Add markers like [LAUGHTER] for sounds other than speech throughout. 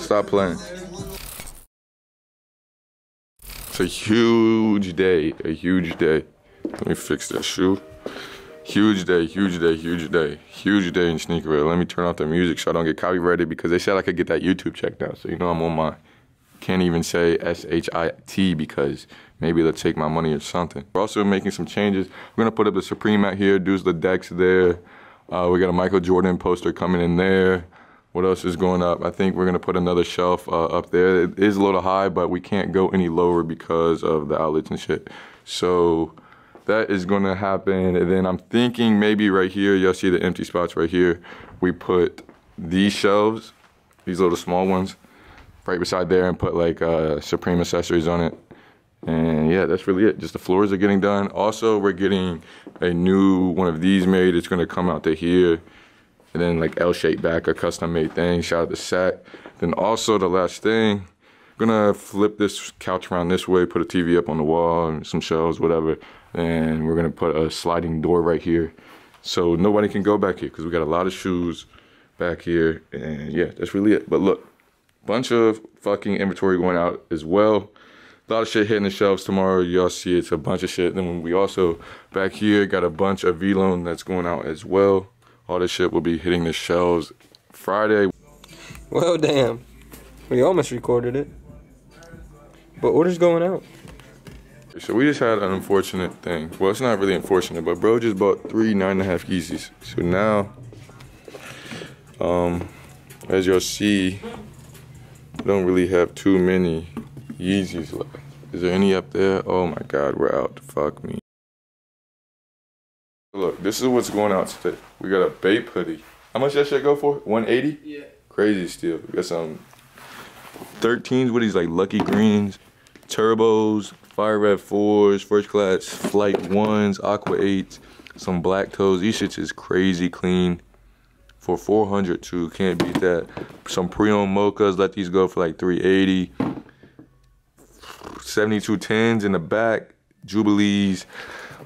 Stop playing. It's a huge day, a huge day. Let me fix that shoe. Huge day, huge day, huge day, huge day in sneakerhead. Let me turn off the music so I don't get copyrighted because they said I could get that YouTube check now. So you know I'm on my can't even say S-H-I-T because maybe they'll take my money or something. We're also making some changes. We're gonna put up the Supreme out here, do the decks there. Uh, we got a Michael Jordan poster coming in there. What else is going up? I think we're gonna put another shelf uh, up there. It is a little high, but we can't go any lower because of the outlets and shit. So that is gonna happen. And then I'm thinking maybe right here, you'll see the empty spots right here. We put these shelves, these little small ones, right beside there and put like uh, Supreme accessories on it. And yeah, that's really it. Just the floors are getting done. Also, we're getting a new one of these made. It's gonna come out to here. And then like L-shaped back, a custom made thing. Shout out to Sack. Then also the last thing, I'm gonna flip this couch around this way, put a TV up on the wall and some shelves, whatever. And we're gonna put a sliding door right here. So nobody can go back here because we got a lot of shoes back here. And yeah, that's really it. But look, bunch of fucking inventory going out as well. A lot of shit hitting the shelves tomorrow. Y'all see it's a bunch of shit. Then we also back here got a bunch of Vlone that's going out as well. All this shit will be hitting the shelves Friday. Well, damn. We almost recorded it. But order's going out. So we just had an unfortunate thing. Well, it's not really unfortunate, but bro just bought three nine and a half Yeezys. So now, um, as y'all see, I don't really have too many Yeezys left. Is there any up there? Oh my God, we're out. Fuck me. Look, this is what's going out today. We got a Bape hoodie. How much that shit go for? 180? Yeah. Crazy steal. We got some 13s with these like Lucky Greens, Turbos, Fire Red 4s, First Class Flight 1s, Aqua 8s, some Black Toes. These shits is crazy clean for 400 too. Can't beat that. Some pre-owned mochas. Let these go for like 380. 72 10s in the back. Jubilees.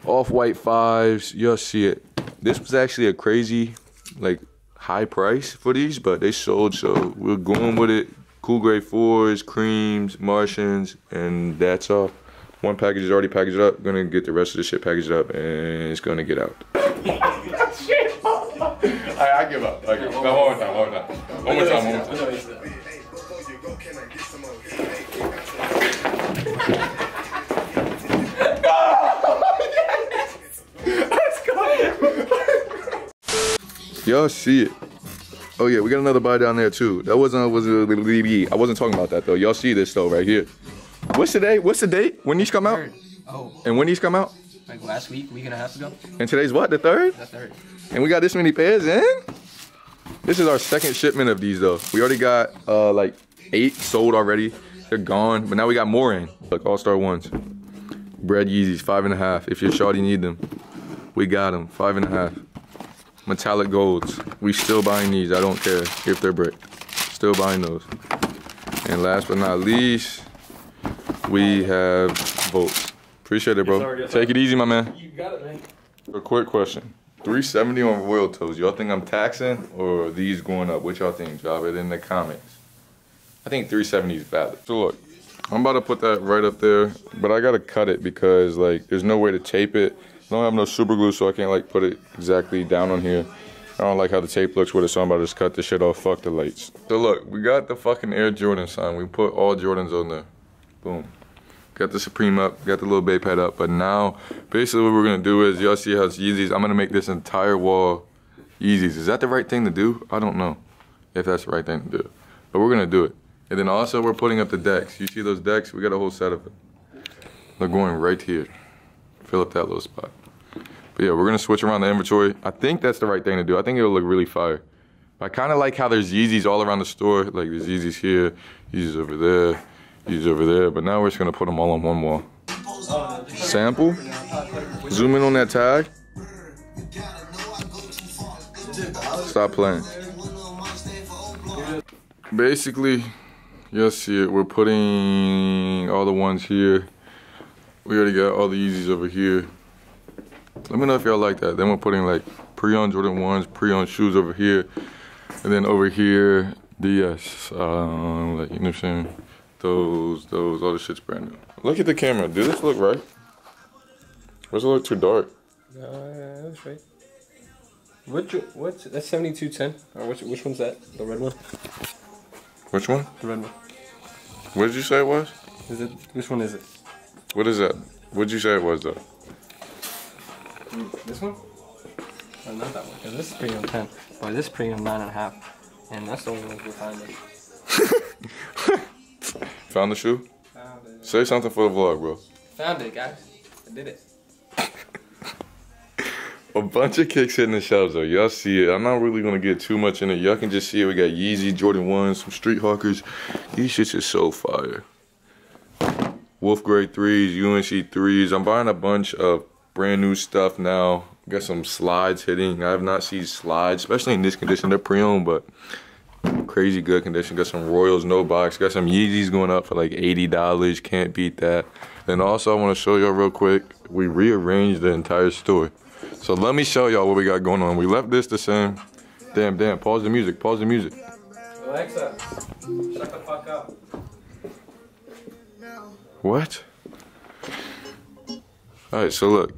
Off-white fives. You'll see it. This was actually a crazy, like, high price for these, but they sold, so we're going with it. Cool Grey fours, creams, Martians, and that's all. One package is already packaged up. Gonna get the rest of the shit packaged up, and it's gonna get out. [LAUGHS] I, I give up. I give up. No, one more time, one more time. One more time, one more time. Y'all see it. Oh yeah, we got another buy down there too. That wasn't was I wasn't talking about that though. Y'all see this though right here. What's the date? What's the date? When these come out? Oh, And when these come out? like last week, week and a half ago? And today's what? The third? The third. And we got this many pairs in? This is our second shipment of these though. We already got uh like eight sold already. They're gone, but now we got more in. Look, all-star ones. Bread Yeezys, five and a half. If your shawty need them, we got them, five and a half. Metallic golds, we still buying these. I don't care if they're brick. Still buying those. And last but not least, we have votes. Appreciate it, bro. sir, yes, sir. Take it easy, my man. You got it, man. A quick question. 370 on Royal Toes. Y'all think I'm taxing or are these going up? What y'all think? Drop it in the comments. I think 370 is valid. So look, I'm about to put that right up there, but I gotta cut it because like there's no way to tape it. I don't have no super glue, so I can't like put it exactly down on here. I don't like how the tape looks with it, so I'm about to just cut this shit off. Fuck the lights. So look, we got the fucking Air Jordan sign. We put all Jordans on there. Boom. Got the Supreme up, got the little Bape head up, but now basically what we're gonna do is y'all see how it's Yeezys. I'm gonna make this entire wall Yeezys. Is that the right thing to do? I don't know if that's the right thing to do, but we're gonna do it. And then also we're putting up the decks. You see those decks? We got a whole set of it. They're going right here. Fill up that little spot. But yeah, we're gonna switch around the inventory. I think that's the right thing to do. I think it'll look really fire. I kind of like how there's Yeezys all around the store. Like there's Yeezys here, Yeezys over there, Yeezys over there. But now we're just gonna put them all on one wall. Sample. Zoom in on that tag. Stop playing. Basically, you'll see it. We're putting all the ones here. We already got all the Yeezys over here. Let me know if y'all like that. Then we're putting like pre-owned Jordan 1s, pre-owned shoes over here. And then over here, DS, um, like, you know what I'm saying? Those, those, all the shit's brand new. Look at the camera. Does this look right? Or does it look too dark? No, that's right. Which what's that's seventy two ten or which which one's that? The red one. Which one? The red one. What did you say it was? Is it which one is it? What is that? What did you say it was though? This one? Oh, not that one. Cause this is premium ten. Boy, this is premium nine and a half. And that's the only one we find. [LAUGHS] Found the shoe? Found it. Say something for the vlog, bro. Found it, guys. I did it. A bunch of kicks hitting the shelves though. Y'all see it. I'm not really gonna get too much in it. Y'all can just see it. We got Yeezy, Jordan 1s, some Street Hawkers. These shits is so fire. Wolf Grey 3s, UNC 3s. I'm buying a bunch of brand new stuff now. Got some slides hitting. I have not seen slides, especially in this condition. They're pre-owned, but crazy good condition. Got some Royals no box. Got some Yeezys going up for like $80. Can't beat that. And also I want to show y'all real quick. We rearranged the entire store. So let me show y'all what we got going on. We left this the same. Damn, damn. Pause the music. Pause the music. Alexa, shut the fuck up. What? Alright, so look.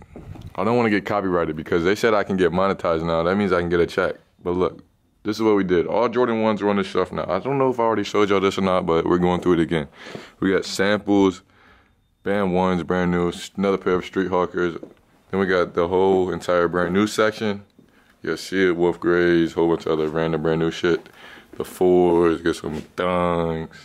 I don't want to get copyrighted because they said I can get monetized now. That means I can get a check. But look, this is what we did. All Jordan 1s are on the shelf now. I don't know if I already showed y'all this or not, but we're going through it again. We got samples, Band 1s, brand new, another pair of Street Hawkers. Then we got the whole entire brand new section. You'll see it, Wolf Grays, whole bunch of other random brand new shit. The fours, get some dunks,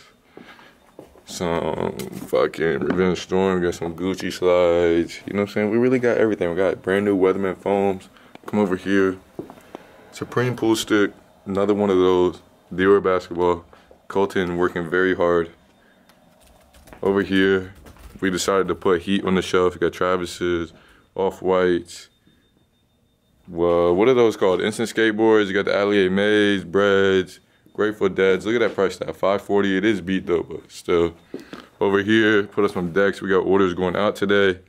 some fucking Revenge Storm, got some Gucci slides. You know what I'm saying? We really got everything. We got brand new Weatherman foams. Come over here. Supreme Pool Stick, another one of those. Dior basketball. Colton working very hard. Over here, we decided to put heat on the shelf. We got Travis's, Off Whites. Well, what are those called? Instant skateboards. You got the Allier Maze, Breads, Grateful Deads. Look at that price tag, 540. It is beat though, but still. Over here, put us some decks. We got orders going out today.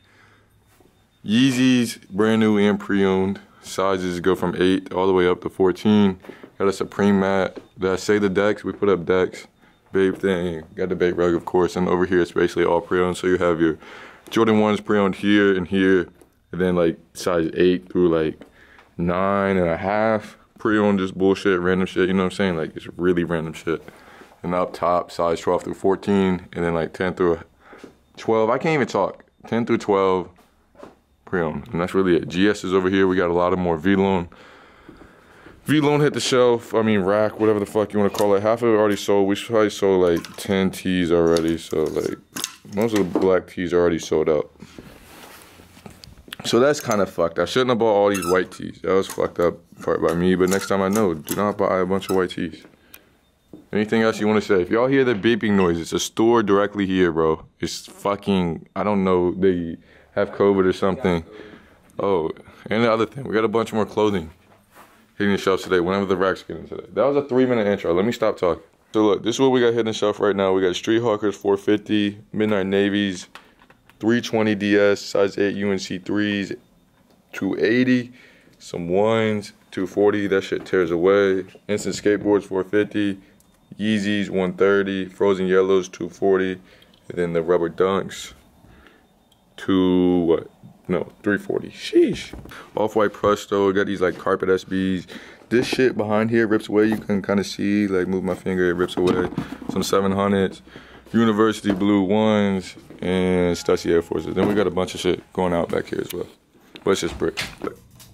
Yeezys, brand new and pre-owned. Sizes go from 8 all the way up to 14. Got a Supreme mat. Did I say the decks? We put up decks. Bape thing. Got the Bape rug, of course. And over here, it's basically all pre-owned. So you have your Jordan 1s pre-owned here and here. And then like size 8 through like nine and a half. Pre-owned just bullshit, random shit. You know what I'm saying? Like it's really random shit. And up top, size 12 through 14. And then like 10 through 12. I can't even talk. 10 through 12 pre-owned. And that's really it. GS is over here. We got a lot of more Vlone. Vlone hit the shelf. I mean, rack, whatever the fuck you want to call it. Half of it already sold. We probably sold like 10 tees already. So, like, most of the black tees already sold out. So that's kind of fucked. I shouldn't have bought all these white tees. That was fucked up part by me. But next time I know, do not buy a bunch of white tees. Anything else you want to say? If y'all hear the beeping noise, it's a store directly here, bro. It's fucking, I don't know, they have COVID or something. Oh, and the other thing, we got a bunch more clothing hitting the shelves today, whenever the racks get in today. That was a three minute intro. Let me stop talking. So look, this is what we got hitting the shelf right now. We got Street Hawkers 450, Midnight Navies, 320 DS, size 8 UNC 3s, 280, some ones, 240, that shit tears away. Instant Skateboards 450, Yeezys 130, Frozen Yellows 240, and then the rubber dunks, two what? No, 340. Sheesh. Off-white Presto, got these like carpet SBs. This shit behind here rips away. You can kind of see, like move my finger, it rips away. Some 700s, University Blue ones, and Stussy Air Forces. Then we got a bunch of shit going out back here as well. But it's just brick.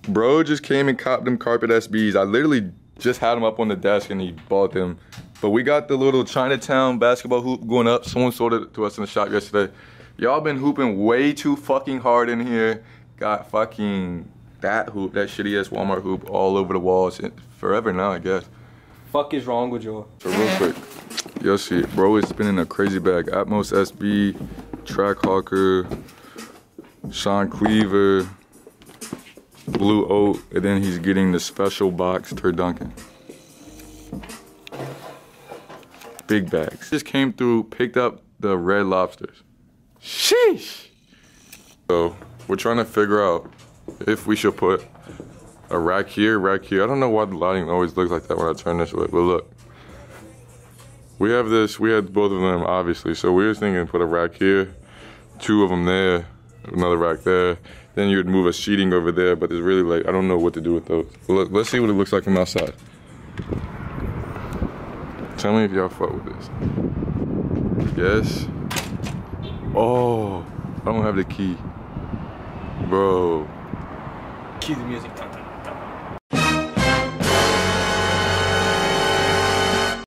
Bro just came and copped them carpet SBs. I literally just had them up on the desk and he bought them. But we got the little Chinatown basketball hoop going up. Someone sold it to us in the shop yesterday. Y'all been hooping way too fucking hard in here. Got fucking that hoop, that shitty ass Walmart hoop all over the walls forever now, I guess. Fuck is wrong with you? So real quick, y'all see it. Bro is spinning a crazy bag. Atmos SB, Track Hawker, Sean Cliver, Blue Oat, and then he's getting the special box Turdunken. Big bags. Just came through, picked up the red lobsters. Sheesh. So we're trying to figure out if we should put a rack here, rack here. I don't know why the lighting always looks like that when I turn this way, but look. We have this. We had both of them, obviously. So we were thinking put a rack here, two of them there, another rack there. Then you'd move a sheeting over there. But it's really like I don't know what to do with those. Look, let's see what it looks like from outside. Tell me if y'all fuck with this. Yes. Oh, I don't have the key, bro. Cue the music time.